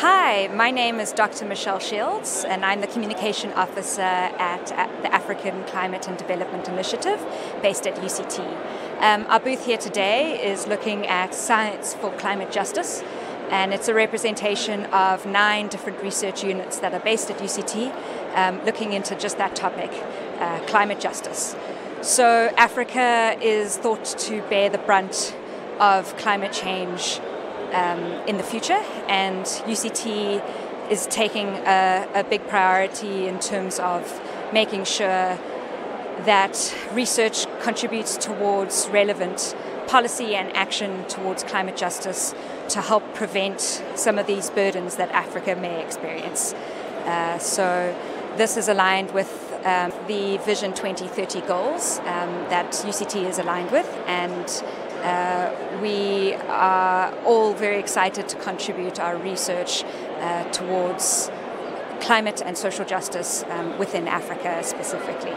Hi, my name is Dr. Michelle Shields, and I'm the Communication Officer at, at the African Climate and Development Initiative based at UCT. Um, our booth here today is looking at science for climate justice, and it's a representation of nine different research units that are based at UCT um, looking into just that topic uh, climate justice. So, Africa is thought to bear the brunt of climate change um, in the future, and UCT is taking a, a big priority in terms of making sure that research contributes towards relevant policy and action towards climate justice to help prevent some of these burdens that Africa may experience. Uh, so, this is aligned with um, the Vision 2030 goals um, that UCT is aligned with, and uh, we are all very excited to contribute our research uh, towards climate and social justice um, within Africa specifically.